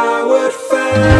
I would fail